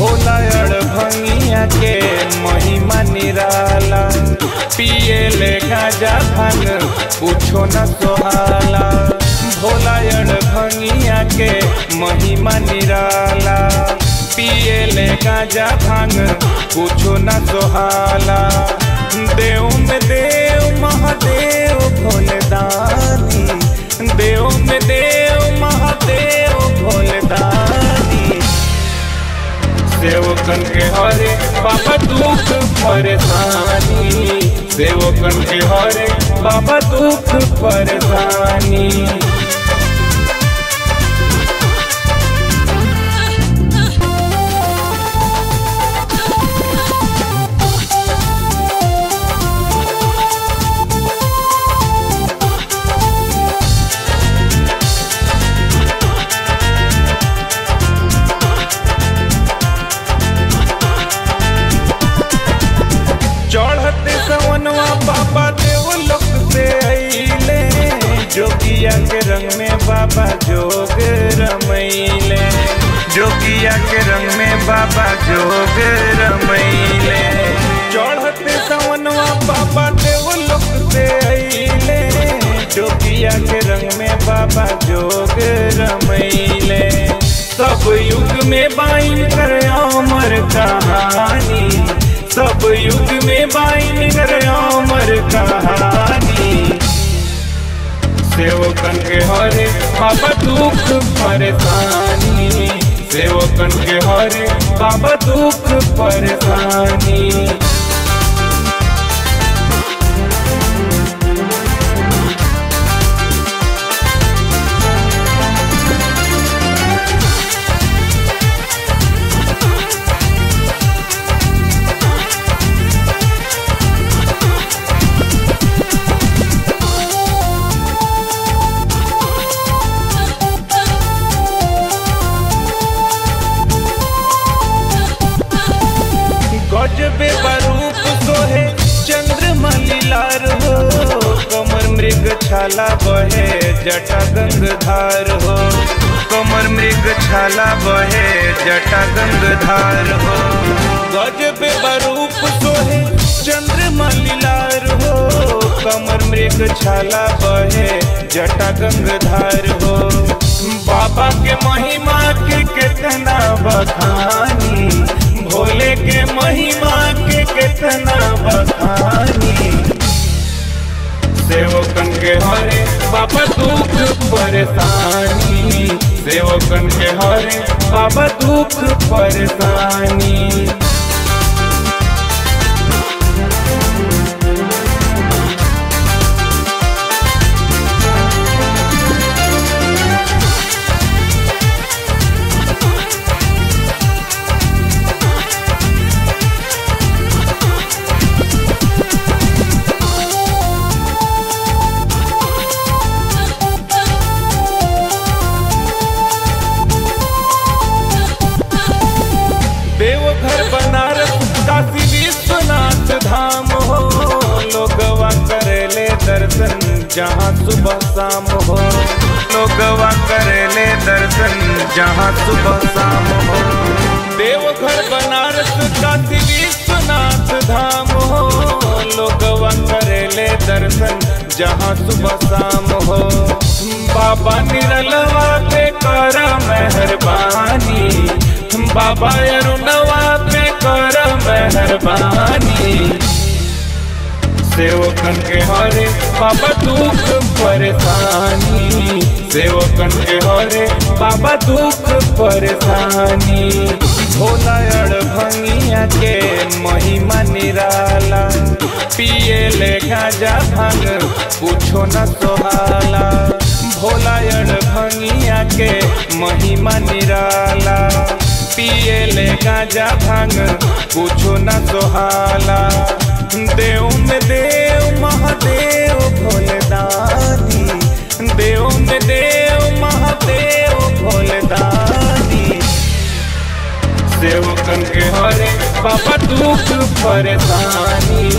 भोला भंगिया के महिमा निराला। पिए ले गाजा भाँग पूछो न सोहाला। भोला भंगिया के महिमा निराला। पिए ले गाजा भंग पूछो न सोहाला। देव में देव महादेव परेशानी सेवकन के हरे बाबा दुख परेशानी। बाबा जोग रमैले चढ़ते सवनवा बाबा देव लोक से अइले। जोगिया के रंग में बाबा जोग रमैले सब युग में बाइन कर अमर कहानी। सब युग में बाइन कर अमर कहानी। सेवकन के हरे, बाबा दुख परेशानी सेवकन के हरे बाबा दुख परेशानी छाला बहे, जटा गंगधार हो। कमर मृग छाला बहे, जटा गंगधार हो। गजबे बरूप सोहे, चंद्रमा लीलार हो। कमर मृग छाला बहे, जटा गंगधार हो। बाबा के महिमा के कितना बखानी, भोले के महिमा के कितना के हरे बाबा दुख परेशानी। सेवकन के हरे बाबा दुख परेशानी। जहाँ सुबह शाम हो लोगवा करेले दर्शन। जहाँ सुबह शाम हो, देवघर बनारस काशी विश्वनाथ धाम हो लोगवा करेले दर्शन। जहाँ सुबह शाम हो, बाबा निरलवा पे कर मेहरबानी। बाबा अरुणवा पे कर मेहरबानी। सेवकन के हरे, बाबा दुख परेशानी। सेवकन के हरे, बाबा दुख परेशानी। भोला भंगिया के महिमा निराला, पिए ले गाजा भाँग, पूछो न सोहाला। भोला भंगिया के महिमा निराला, पिए ले गाजा भाँग, पूछो न सोहाला। देव देव महादेव भोलेदानी देव में देव महादेव भोलेदानी सेवकन के हरे, बाबा दुख परेशानी।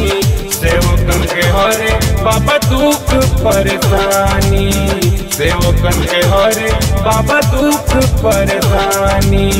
सेवकन के हरे, बाबा दुख परेशानी। सेवकन के हरे, बाबा दुख परेशानी।